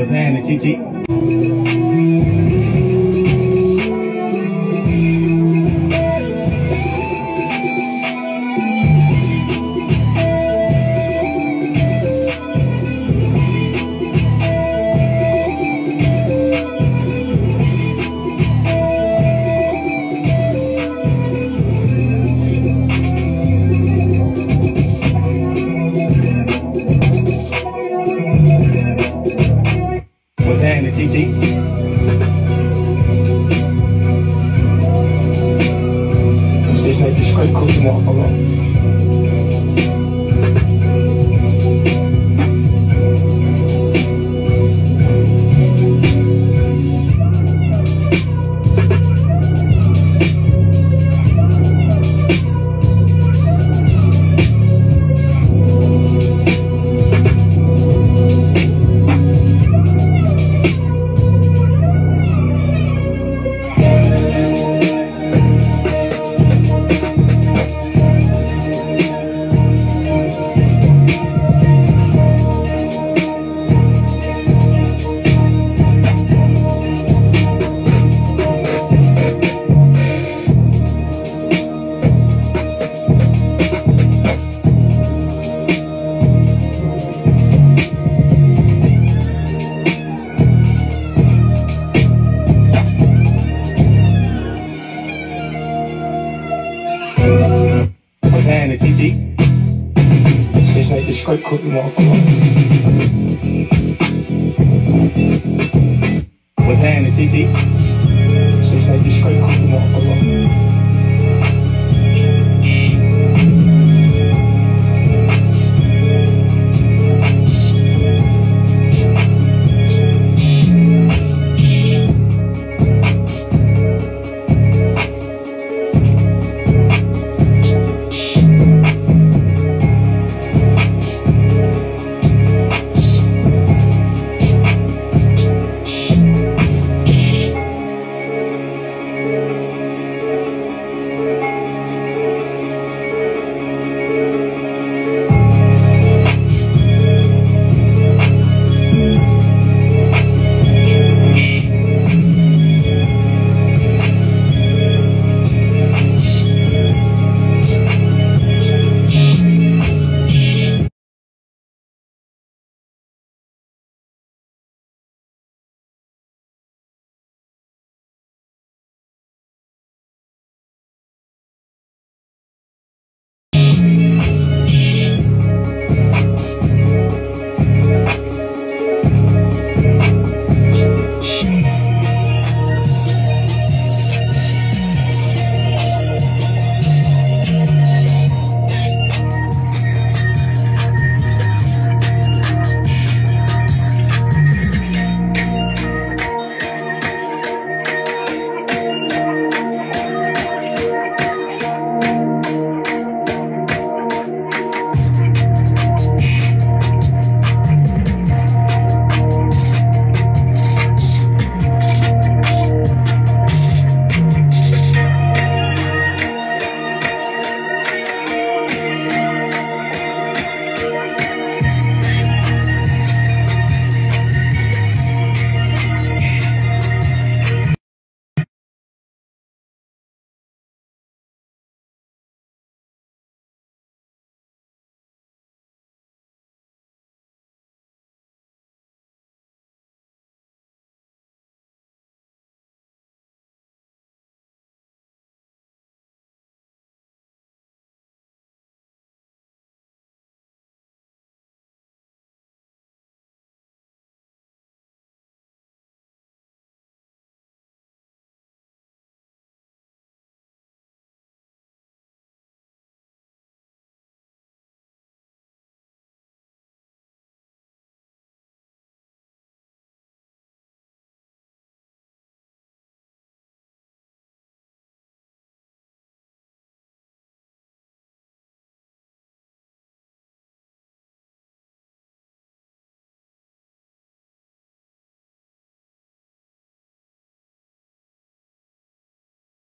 What's happening, TT? What's não é disco de What's happening, TT? Vocês não é disco de motherfucker. What's happening, TT? Vocês não é disco de motherfucker.